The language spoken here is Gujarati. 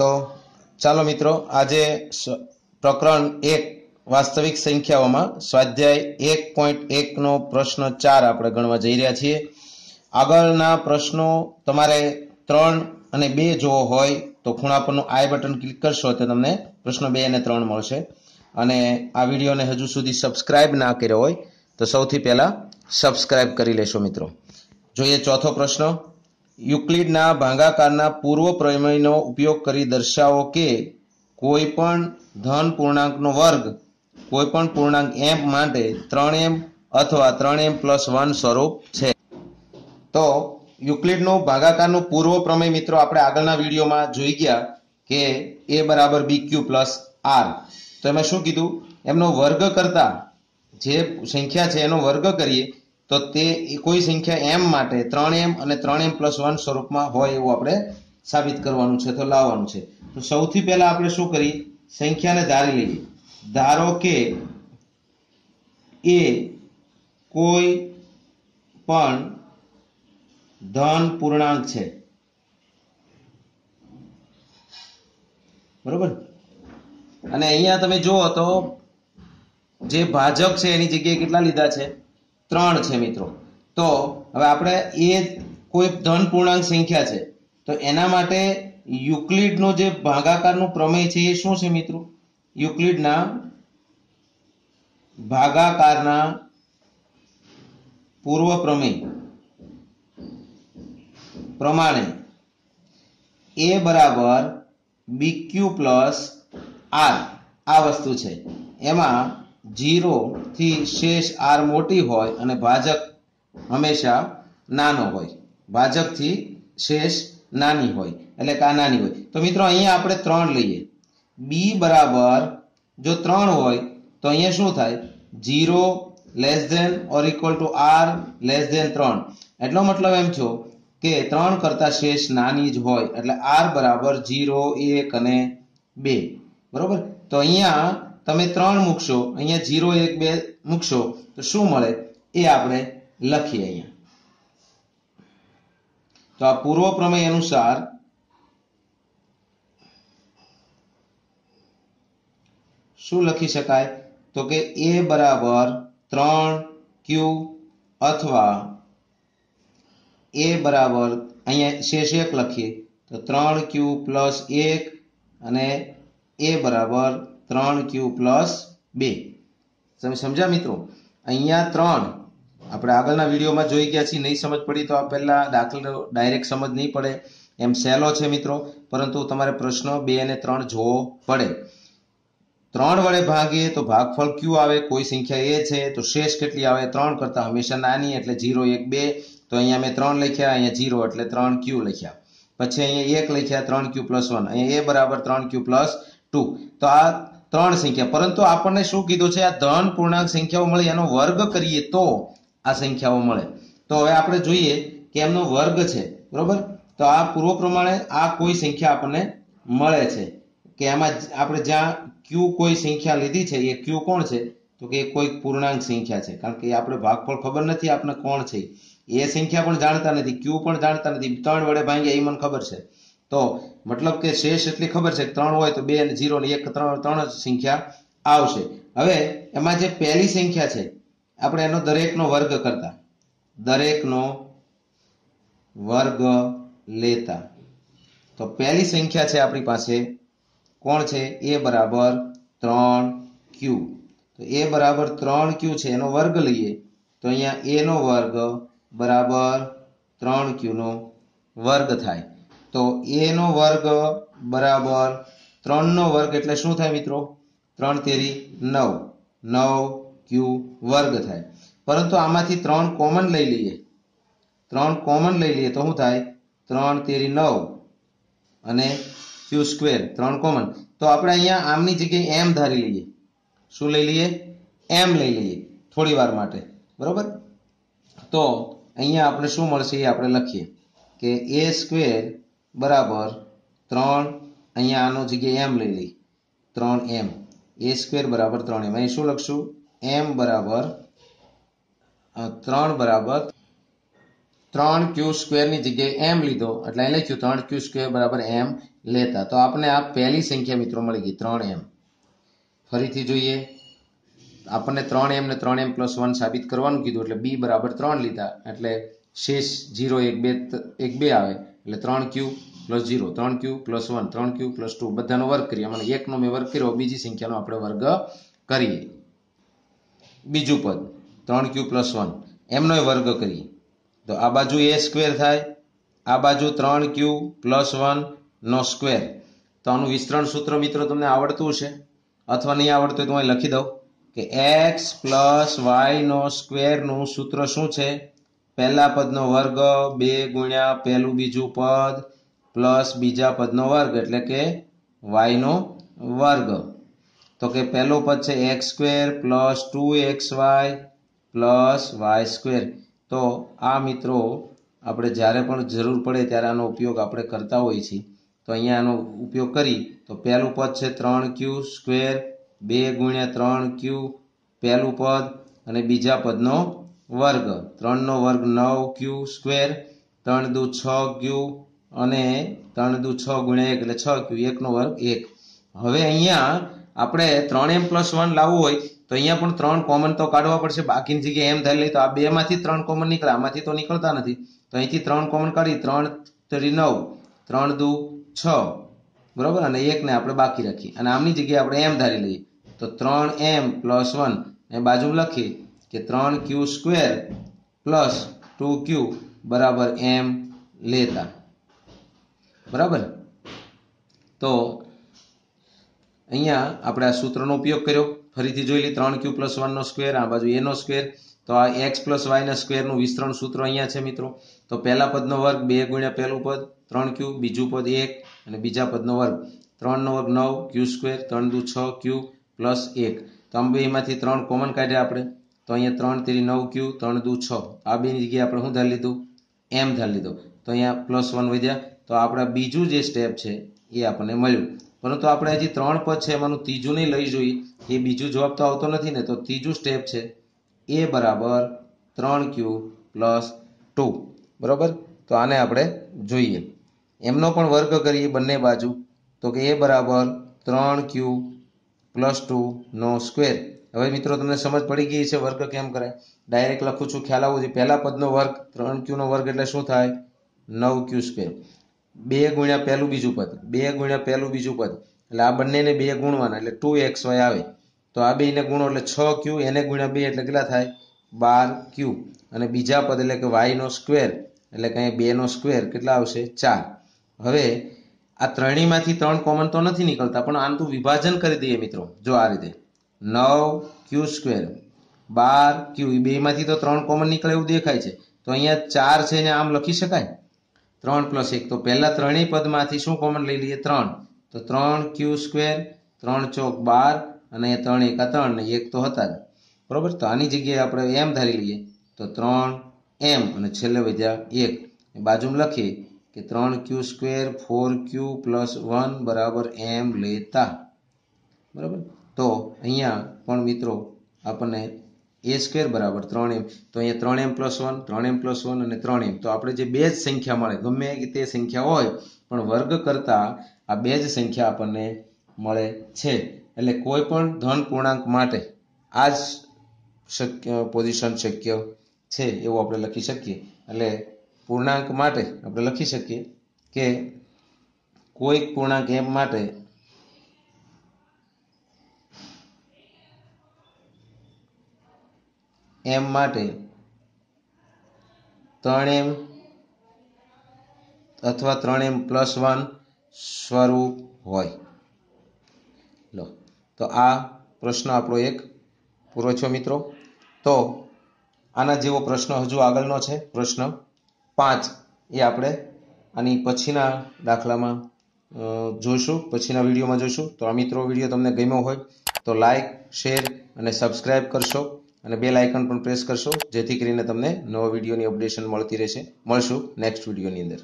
તો ચાલો મિત્રો, આજે પ્રકરણ એક, વાસ્તવિક સંખ્યાઓમાં સ્વાધ્યાય એક પોઈન્ટ એકનો પ્રશ્ન ચાર આપણે ગણવા જઈ રહ્યા છીએ. આગળના પ્રશ્નો તમારે ત્રણ અને બે જોવો હોય તો ખૂણા પરનું આઈ બટન ક્લિક કરશો તો તમને પ્રશ્નો બે અને ત્રણ મળશે. અને આ વિડીયોને હજુ સુધી સબસ્ક્રાઇબ ના કર્યો હોય તો સૌથી પહેલાં સબસ્ક્રાઇબ કરી લેશો મિત્રો. જોઈએ ચોથો પ્રશ્ન. યુક્લિડના ભાગાકારના પૂર્વ પ્રમેયનો ઉપયોગ કરી દર્શાવો કે કોઈ પણ ધન પૂર્ણાંકનો વર્ગ, કોઈ પણ પૂર્ણાંક એમ માટે ત્રણ એમ અથવા ત્રણ એમ પ્લસ વન સ્વરૂપ છે. તો યુક્લિડનું ભાગાકારનું પૂર્વ પ્રમેય મિત્રો આપણે આગળના વિડીયોમાં જોઈ ગયા કે એ બરાબર બી ક્યુ પ્લસ આર. તો એમાં શું કીધું? એમનો વર્ગ કરતા જે સંખ્યા છે એનો વર્ગ કરીએ તો તે કોઈ સંખ્યા એમ માટે ત્રણ એમ અને ત્રણ એમ પ્લસ વન સ્વરૂપમાં હોય એવું આપણે સાબિત કરવાનું છે, તો લાવવાનું છે. તો સૌથી પહેલા આપણે શું કરીએ સંખ્યાને ધારી લઈએ. ધારો કે એ કોઈ પણ ધન પૂર્ણાંક છે. બરોબર? અને અહીંયા તમે જુઓ તો જે ભાજક છે એની જગ્યાએ કેટલા લીધા છે? ત્રણ છે મિત્રો. તો હવે આપણે એ કોઈ ધન પૂર્ણાંક સંખ્યા છે. તો એના માટે યુક્લિડનો જે ભાગાકારનું પ્રમેય છે એ શું છે મિત્રો? યુક્લિડના ભાગાકારના પૂર્વ પ્રમેય પ્રમાણે એ બરાબર બીક્યુ પ્લસ આર આ વસ્તુ છે. એમાં જીરો થી શેષ આર મોટી હોય અને ભાજક હંમેશા નાનો હોય. ભાજકથી શેષ નાની હોય, એટલે કે આ નાની હોય. તો મિત્રો અહીંયા આપણે ત્રણ લઈએ. બી બરાબર જો ત્રણ હોય, તો અહીંયા શું થાય? Zero less than or equal to R less than ત્રણ. એટલો મતલબ એમ છો કે ત્રણ કરતાં શેષ નાની જ હોય, એટલે આર બરાબર જીરો એક અને બે. બરોબર? તો અહીંયા તમે ત્રણ મૂકશો, અહીંયા જીરો એક બે મૂકશો, તો શું મળે? એ આપણે લખીએ અહીંયા. તો આ પૂર્વ પ્રમેય અનુસાર શું લખી શકાય? તો કે એ બરાબર ત્રણ ક્યુ અથવા એ બરાબર અહીંયા શેષ એક લખીએ. તો ત્રણ ક્યુ પ્લસ એક અને એ બરાબર ત્રણ ક્યુ પ્લસ બે. તમે સમજ્યા મિત્રો? અહીંયા ત્રણ. આપણે આગળના વિડીયોમાં જોઈ ગયા છીએ. નહીં સમજ પડી તો આ પહેલાં દાખલો ડાયરેક્ટ સમજ નહીં પડે. એમ સહેલો છે મિત્રો. પરંતુ તમારે પ્રશ્ન બે અને ત્રણ જોવો પડે. ત્રણ વડે ભાગીએ તો ભાગફળ ક્યુ આવે. કોઈ સંખ્યા એ છે તો શેષ કેટલી આવે? ત્રણ કરતા હંમેશા નાની એટલે જીરો એક બે. તો અહીંયા મેં ત્રણ લખ્યા, અહીંયા જીરો એટલે ત્રણ ક્યુ લખ્યા. પછી અહીંયા એક લખ્યા ત્રણ ક્યુ પ્લસ વન અહીંયા એ બરાબર ત્રણ ક્યુ પ્લસ ટુ તો આ ત્રણ સંખ્યા. પરંતુ આપણને શું કીધું છે? આ ધન પૂર્ણાંક સંખ્યાઓ મળે, એનો વર્ગ કરીએ તો આ સંખ્યાઓ મળે. તો હવે આપણે જોઈએ કે એમનો વર્ગ છે. બરોબર? તો આ પૂર્વ પ્રમાણે આ કોઈ સંખ્યા આપણને મળે છે. કે એમાં આપણે જ્યાં ક્યુ કોઈ સંખ્યા લીધી છે, એ ક્યુ કોણ છે? તો કે કોઈ પૂર્ણાંક સંખ્યા છે. કારણ કે આપણે ભાગફળ ખબર નથી આપણે કોણ છે. એ સંખ્યા પણ જાણતા નથી, ક્યુ પણ જાણતા નથી. ત્રણ વડે ભાંગ્યા, એ મને ખબર છે. તો મતલબ કે શેષ એટલી ખબર છે કે ત્રણ હોય તો બે અને જીરો ને એક, ત્રણ ત્રણ જ સંખ્યા આવશે. હવે એમાં જે પહેલી સંખ્યા છે, આપણે એનો દરેકનો વર્ગ કરતા. દરેકનો વર્ગ લેતા. તો પહેલી સંખ્યા છે આપણી પાસે કોણ છે? એ બરાબર ત્રણ ક્યુ. તો એ બરાબર ત્રણ ક્યુ છે, એનો વર્ગ લઈએ તો અહીંયા એનો વર્ગ બરાબર ત્રણ ક્યુનો વર્ગ થાય. તો એ નો વર્ગ બરાબર ત્રણ નો વર્ગ એટલે શું થાય મિત્રો? ત્રણ તેરી નવ. નવ ક્યુ વર્ગ થાય. પરંતુ આમાંથી ત્રણ કોમન લઈ લઈએ. ત્રણ કોમન લઈ લઈએ તો શું થાય? ત્રણ તેરી નવ અને ક્યુ સ્ક્વેર. ત્રણ કોમન. તો આપણે અહીંયા આમની જગ્યાએ એમ ધારી લઈએ. શું લઈ લઈએ? એમ લઈ લઈએ થોડી વાર માટે. બરોબર? તો અહીંયા આપણે શું મળશે એ આપણે લખીએ કે એ સ્ક્વેર બરાબર ત્રણ અહીંયા આનો જગ્યાએ એમ લઈ લઈ. ત્રણ એમ એ સ્ક્વેર બરાબર ત્રણ એમ અહીં શું લખશું? એમ બરાબર ત્રણ બરાબર ત્રણ ક્યુ સ્ક્વેરની જગ્યાએ એમ લીધો. એટલે અહીં લખ્યું ત્રણ ક્યુ સ્ક્વેર બરાબર એમ લેતા. તો આપણે આ પહેલી સંખ્યા મિત્રો મળી ગઈ, ત્રણ એમ ફરીથી જોઈએ. આપણને ત્રણ એમ ને ત્રણ એમ પ્લસ વન સાબિત કરવાનું કીધું, એટલે બી બરાબર ત્રણ લીધા. એટલે શેષ જીરો એક બે એક બે આવે. એટલે ત્રણ ક્યુ પ્લસ ઝીરો ત્રણ ક્યુ પ્લસ વન ત્રણ ક્યુ પ્લસ ટુ બધાનો વર્ગ કરીએ. મને એકનો મેં વર્ગ કર્યો બીજી સંખ્યાનો આપણે વર્ગ કરીએ. બીજું પદ, ત્રણ ક્યુ પ્લસ વન એમનો વર્ગ કરીએ. તો આ બાજુ એ સ્ક્વેર થાય, આ બાજુ ત્રણ ક્યુ પ્લસ વનનો સ્ક્વેર તો આનું વિસ્તરણ સૂત્ર મિત્રો તમને આવડતું છે અથવા નહીં આવડતું તો હું લખી દઉં કે એક્સ પ્લસ વાયનો સ્ક્વેરનું સૂત્ર શું છે? પહેલા પદનો વર્ગ બે ગુણ્યા પહેલું બીજું પદ પ્લસ બીજા પદનો વર્ગ, એટલે કે વાયનો વર્ગ. તો કે પહેલો પદ છે X square plus two X Y plus Y square. તો આ મિત્રો આપણે જ્યારે પણ જરૂર પડે ત્યારે આનો ઉપયોગ આપણે કરતા હોઈએ છીએ. તો અહીંયા આનો ઉપયોગ કરી, તો પહેલું પદ છે ત્રણ ક્યુ સ્ક્વેર, બે ગુણ્યા ત્રણ ક્યુ પહેલું પદ અને બીજા પદનો વર્ગ. ત્રણનો વર્ગ નવ ક્યુ સ્ક્વેર ત્રણ દુ છ ક્યુ અને ત્રણ દુ છ ગુણ્યા એક, એટલે છ ક્યુ. એકનો વર્ગ એક. હવે અહીંયા આપણે ત્રણ એમ પ્લસ વન લાવવું હોય, તો અહીંયા પણ ત્રણ કોમન તો કાઢવા પડશે. બાકીની જગ્યાએ એમ લઈએ તો આ બે માંથી ત્રણ કોમન નીકળે, આમાંથી તો નીકળતા નથી. તો અહીંથી ત્રણ કોમન કાઢી, ત્રણ તરી નવ ત્રણ દુ છ. બરોબર? અને એકને આપણે બાકી રાખીએ. અને આમની જગ્યાએ આપણે એમ ધારી લઈએ. તો ત્રણ એમ પ્લસ વન. એ બાજુ લખીએ. કે ત્રણ Q square plus two Q બરાબર એમ લેતા. બરાબર? તો અહીંયા આપણે આ સૂત્રનો ઉપયોગ કર્યો. ફરીથી જોઈ લઈએ, ત્રણ ક્યુ પ્લસ વનનો સ્ક્વેર આ બાજુ એનો સ્ક્વેર તો આ એક્સ પ્લસ વાયના સ્ક્વેરનું વિસ્તરણ સૂત્ર અહીંયા છે મિત્રો. તો પહેલા પદનો વર્ગ બે ગુણ્યા પહેલું પદ, ત્રણ ક્યુ બીજું પદ એક, અને બીજા પદનો વર્ગ. ત્રણનો વર્ગ નવ ક્યુ સ્ક્વેર ત્રણ દુ છ ક્યુ પ્લસ એક. તો આમ બેમાંથી ત્રણ કોમન કાઢ્યા આપણે. તો અહીંયા ત્રણ તેરી નવ ક્યુ, ત્રણ દુ છ. આ બેની જગ્યાએ આપણે શું ધારી લીધું? એમ ધારી લીધું. તો અહીંયા પ્લસ વન વધ્યા. તો આપણા બીજું જે સ્ટેપ છે એ આપણને મળ્યું. પરંતુ આપણે હજી ત્રણ પદ છે એમાંનું ત્રીજું નહીં લઈ જોઈએ એ બીજું જવાબ તો આવતો નથી ને, તો ત્રીજું સ્ટેપ છે એ બરાબર ત્રણ ક્યુ પ્લસ ટુ. બરાબર? તો આને આપણે જોઈએ. એમનો પણ વર્ગ કરીએ બંને બાજુ. તો કે એ બરાબર ત્રણ ક્યુ પ્લસ ટુ નો સ્ક્વેર. હવે મિત્રો, તમને સમજ પડી ગઈ છે વર્ગ કેમ કરાય? ડાયરેક્ટ લખું છું, ખ્યાલ આવવું જોઈએ. પહેલા પદનો વર્ગ, ત્રણ ક્યુનો વર્ગ એટલે શું થાય? નવ ક્યુ સ્ક્વેર બે ગુણ્યા પહેલું બીજું પદ. બે ગુણ્યા પહેલું બીજું પદ. એટલે આ બંનેને બે ગુણવાના, એટલે ટુ એક્સ વાય આવે. તો આ બેને ગુણો, એટલે છ ક્યુ એને ગુણ્યા બે એટલે કેટલા થાય? બાર ક્યુ અને બીજા પદ એટલે કે વાયનો સ્ક્વેર એટલે કે અહીંયા બેનો સ્ક્વેર કેટલા આવશે? ચાર. હવે આ ત્રણેયમાંથી ત્રણ કોમન તો નથી નીકળતા, પણ આનું વિભાજન કરી દઈએ મિત્રો, જો આ રીતે. નવ ક્યુ સ્ક્વેર બાર ક્યુ બેમાંથી તો ત્રણ કોમન નીકળે એવું દેખાય છે. તો અહીંયા ચાર છે ને આમ લખી શકાય? ત્રણ પ્લસ એક. તો પહેલા ત્રણેય પદમાંથી શું કોમન લઈ લઈએ? ત્રણ. તો ત્રણ ક્યુ સ્ક્વેર ત્રણ ચોક બાર અને ત્રણ એકા ત્રણ ને એક તો હતા જ. બરોબર? તો આની જગ્યાએ આપણે એમ ધારી લઈએ. તો ત્રણ એમ અને છેલ્લે વધ્યા એક. બાજુમાં લખીએ કે ત્રણ Q square four Q plus one બરાબર એમ લેતા. બરાબર? તો અહીંયા પણ મિત્રો આપણને એ સ્ક્વેર બરાબર ત્રણ એમ. તો અહીંયા ત્રણ એમ પ્લસ વન ત્રણ એમ પ્લસ વન અને ત્રણ એમ. તો આપણે જે બે જ સંખ્યા મળે, ગમે તે સંખ્યા હોય, પણ વર્ગ કરતા આ બે જ સંખ્યા આપણને મળે છે. એટલે કોઈ પણ ધન પૂર્ણાંક માટે આ જ શક્ય પોઝિશન શક્ય છે એવું આપણે લખી શકીએ. એટલે પૂર્ણાંક માટે આપણે લખી શકીએ કે કોઈક પૂર્ણાંક એમ માટે એમ માટે ત્રણ એમ અથવા ત્રણ એમ પ્લસ વન સ્વરૂપ હોય. લો, તો આ પ્રશ્ન આપણો એક પૂરો છો મિત્રો. તો આના જેવો પ્રશ્ન હજુ આગળનો છે. પ્રશ્ન પાંચ એ આપણે આની પછીના દાખલામાં જોઈશું. પછીના વિડીયોમાં જોઈશું. તો આ મિત્રો વીડિયો તમને ગમ્યો હોય તો લાઈક શેર અને સબસ્ક્રાઈબ કરશો. અને બેલ આઇકન પણ પ્રેસ કરશો, જેથી કરીને તમને નવા વિડીયોની અપડેશન મળતી રહેશે. મળશું નેક્સ્ટ વિડીયોની અંદર.